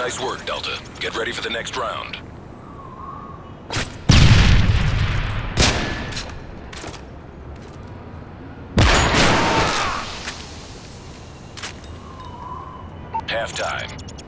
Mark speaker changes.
Speaker 1: Nice work, Delta. Get ready for the next round. Halftime.